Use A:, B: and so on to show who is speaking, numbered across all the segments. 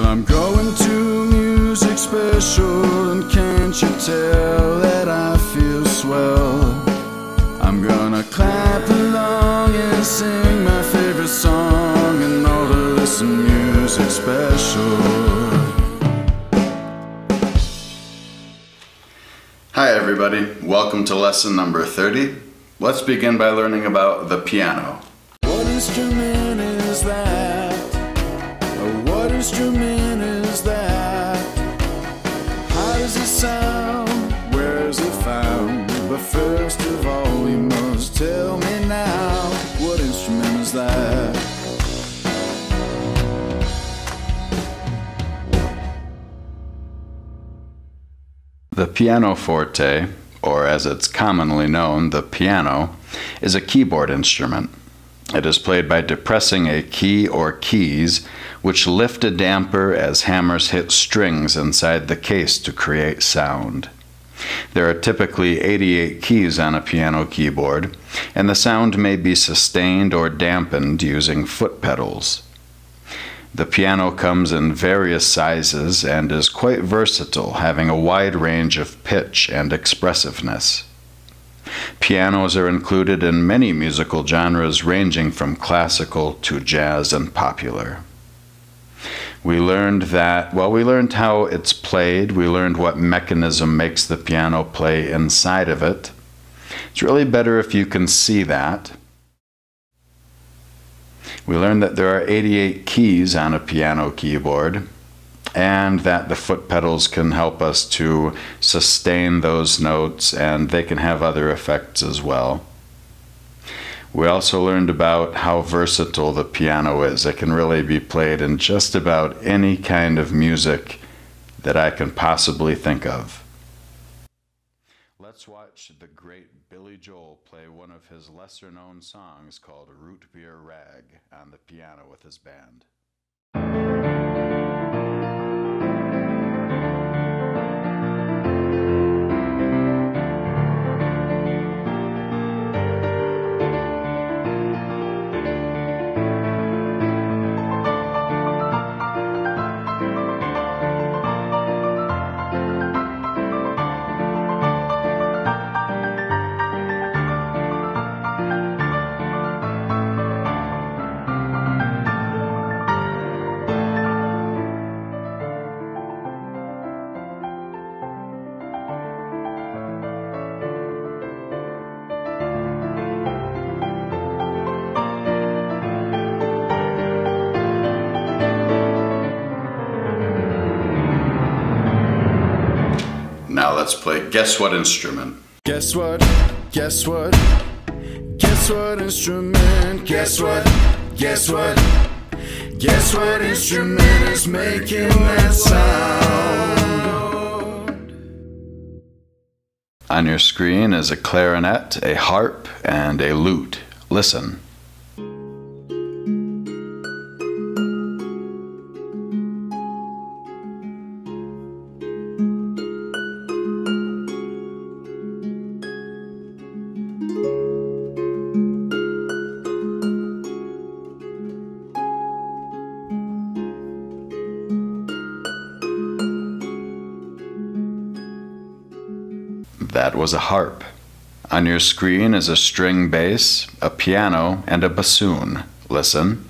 A: Well, I'm going to music special, and can't you tell that I feel swell? I'm gonna clap along and sing my favorite song, and all to listen music special. Hi, everybody. Welcome to lesson number 30. Let's begin by learning about the piano. What instrument is that? Instrument is that? How does it sound? Where is it found? But first of all, you must tell me now. What instrument is that? The pianoforte, or as it's commonly known, the piano, is a keyboard instrument. It is played by depressing a key or keys, which lift a damper as hammers hit strings inside the case to create sound. There are typically 88 keys on a piano keyboard, and the sound may be sustained or dampened using foot pedals. The piano comes in various sizes and is quite versatile, having a wide range of pitch and expressiveness. Pianos are included in many musical genres ranging from classical to jazz and popular. We learned that, well, we learned how it's played, we learned what mechanism makes the piano play inside of it. It's really better if you can see that. We learned that there are 88 keys on a piano keyboard and that the foot pedals can help us to sustain those notes and they can have other effects as well. We also learned about how versatile the piano is. It can really be played in just about any kind of music that I can possibly think of. Let's watch the great Billy Joel play one of his lesser known songs called Root Beer Rag on the piano with his band. Let's play Guess What Instrument. Guess what? Guess what? Guess what instrument? Guess what? Guess what? Guess what instrument is making that sound? On your screen is a clarinet, a harp, and a lute. Listen. That was a harp. On your screen is a string bass, a piano, and a bassoon. Listen.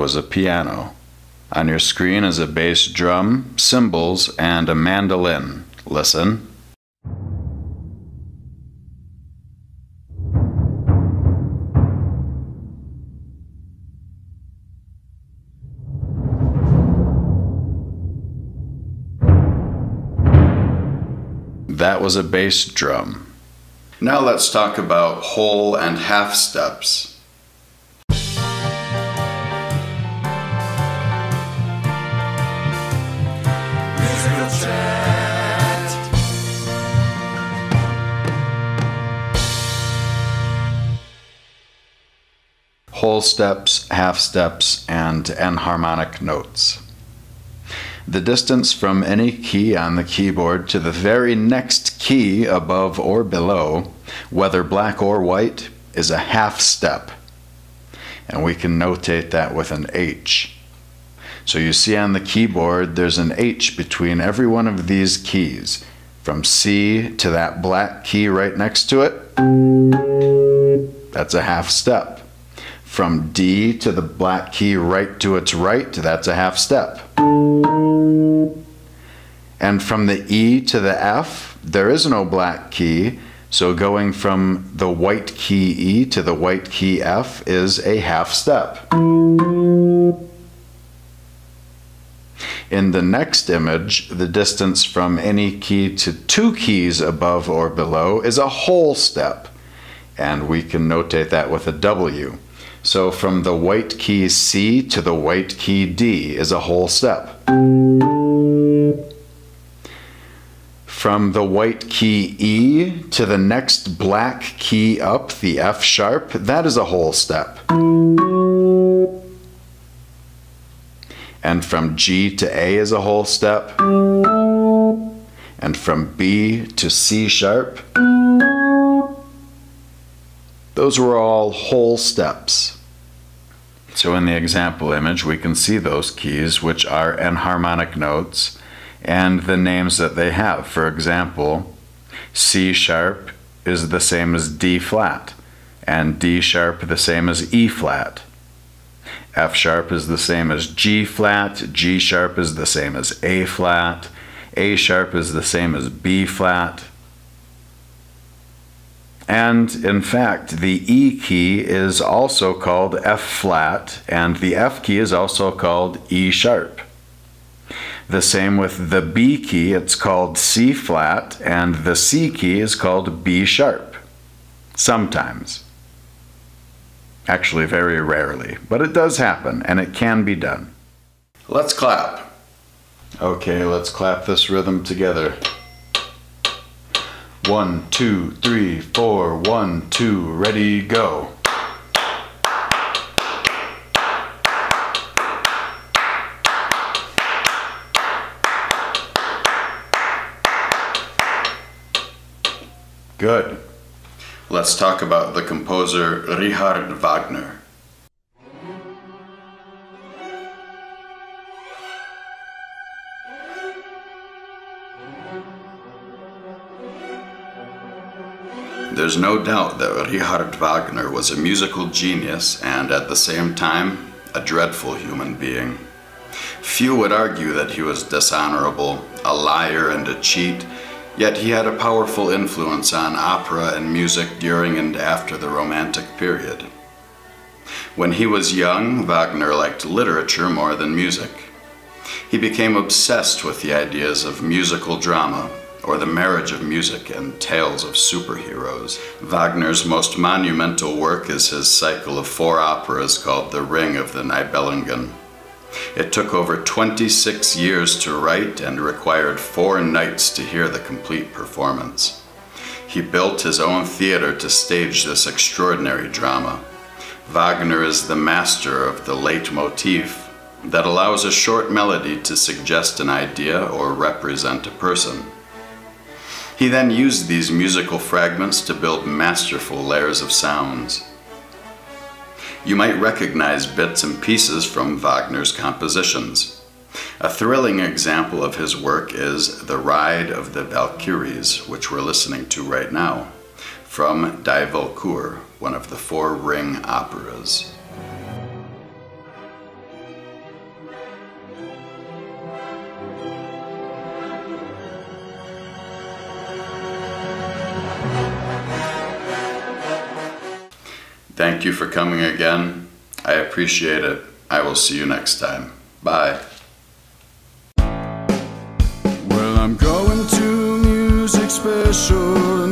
A: Was a piano. On your screen is a bass drum, cymbals, and a mandolin. Listen. That was a bass drum. Now let's talk about whole and half steps. Whole steps, half steps, and enharmonic notes. The distance from any key on the keyboard to the very next key above or below, whether black or white, is a half step. And we can notate that with an H. So you see on the keyboard there's an H between every one of these keys. From C to that black key right next to it, that's a half step. From D to the black key right to its right, that's a half step. And from the E to the F, there is no black key, so going from the white key E to the white key F is a half step. In the next image, the distance from any key to two keys above or below is a whole step, and we can notate that with a W. So from the white key C to the white key D is a whole step. From the white key E to the next black key up, the F sharp, that is a whole step. And from G to A is a whole step. And from B to C sharp, those were all whole steps. So in the example image, we can see those keys, which are enharmonic notes, and the names that they have. For example, C sharp is the same as D flat, and D sharp the same as E flat. F sharp is the same as G flat, G sharp is the same as A flat, A sharp is the same as B flat. And in fact, the E key is also called F flat, and the F key is also called E sharp. The same with the B key, it's called C flat, and the C key is called B sharp. Sometimes. Actually, very rarely, but it does happen, and it can be done. Let's clap. Okay, let's clap this rhythm together. One, two, three, four, one, two, ready, go. Good. Let's talk about the composer Richard Wagner. There's no doubt that Richard Wagner was a musical genius and at the same time a dreadful human being. Few would argue that he was dishonorable, a liar and a cheat, Yet he had a powerful influence on opera and music during and after the Romantic period. When he was young, Wagner liked literature more than music. He became obsessed with the ideas of musical drama, or the marriage of music and tales of superheroes. Wagner's most monumental work is his cycle of four operas called The Ring of the Nibelungen. It took over 26 years to write and required four nights to hear the complete performance. He built his own theater to stage this extraordinary drama. Wagner is the master of the leitmotif that allows a short melody to suggest an idea or represent a person. He then used these musical fragments to build masterful layers of sounds you might recognize bits and pieces from Wagner's compositions. A thrilling example of his work is The Ride of the Valkyries, which we're listening to right now, from Die Walküre, one of the four ring operas. Thank you for coming again. I appreciate it. I will see you next time. Bye.
B: Well, I'm going to music special